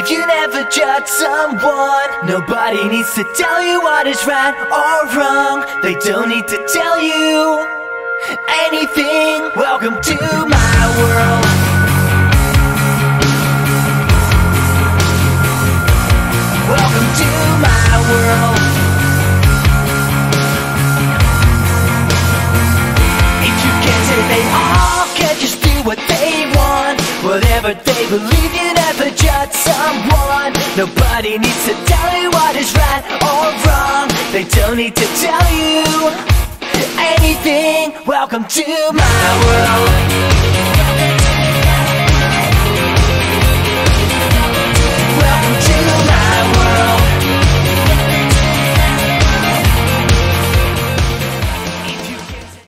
believe you never judge someone. Nobody needs to tell you what is right or wrong. They don't need to tell you anything. Welcome to my world. Welcome to Whatever they believe you never judge someone. Nobody needs to tell you what is right or wrong. They don't need to tell you anything. Welcome to my world